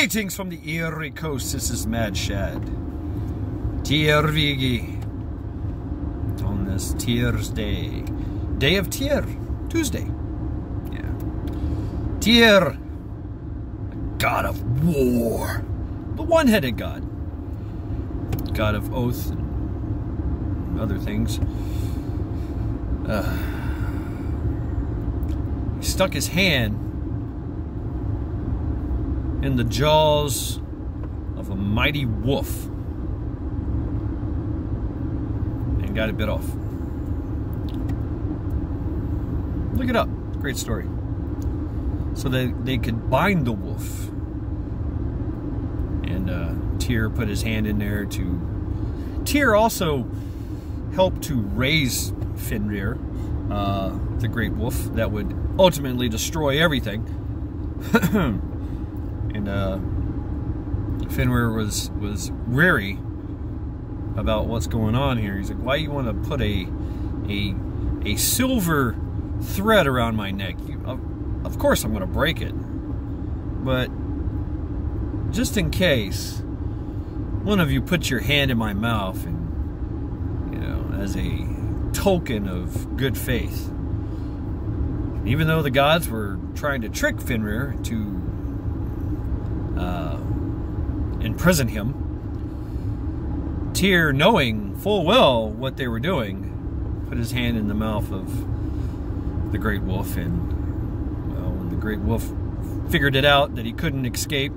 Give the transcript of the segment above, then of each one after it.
Greetings from the Erie Coast. This is Mad Shad. Tyr Vigi. On this Tyr's Day. Day of Tyr. Tuesday. Yeah. Tyr. God of war. The one-headed god. God of oath and other things. Uh, he stuck his hand in the jaws of a mighty wolf and got it bit off. Look it up. Great story. So they, they could bind the wolf. And uh, Tyr put his hand in there to. Tyr also helped to raise Fenrir, uh, the great wolf that would ultimately destroy everything. and uh, Fenrir was was wary about what's going on here. He's like, "Why you want to put a a a silver thread around my neck? You, of, of course, I'm going to break it, but just in case one of you puts your hand in my mouth and you know as a token of good faith." Even though the gods were trying to trick Fenrir to uh, imprison him. Tyr, knowing full well what they were doing, put his hand in the mouth of the great wolf, and well, when the great wolf figured it out that he couldn't escape,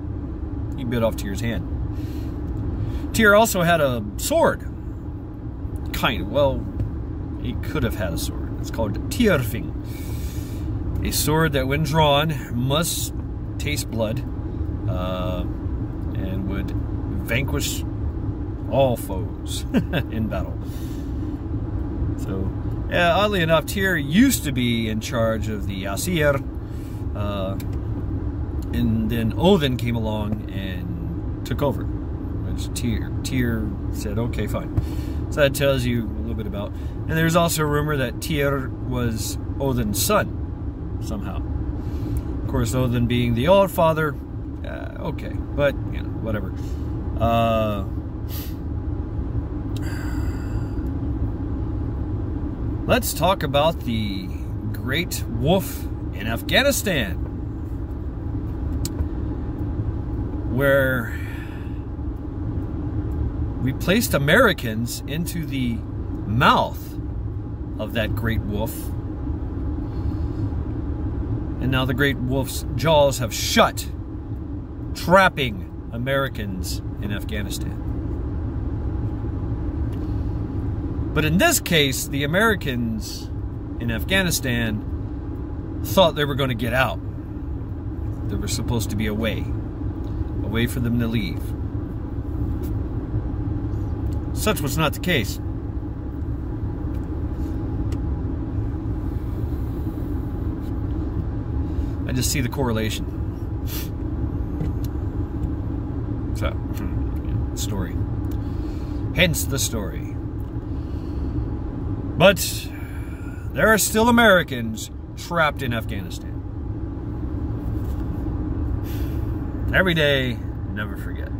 he bit off Tyr's hand. Tyr also had a sword. Kind of. Well, he could have had a sword. It's called Tyrfing. A sword that, when drawn, must taste blood uh, and would vanquish all foes in battle. So, yeah, oddly enough, Tyr used to be in charge of the Aesir, uh, and then Odin came along and took over, which Tyr, Tyr said, okay, fine. So that tells you a little bit about. And there's also a rumor that Tyr was Odin's son, somehow. Of course, Odin being the All Father, okay, but you know, whatever. Uh, let's talk about the great wolf in Afghanistan, where we placed Americans into the mouth of that great wolf. And now the great wolf's jaws have shut trapping Americans in Afghanistan. But in this case, the Americans in Afghanistan thought they were going to get out. There was supposed to be a way, a way for them to leave. Such was not the case. I just see the correlation. Story. Hence the story. But there are still Americans trapped in Afghanistan. Every day, never forget.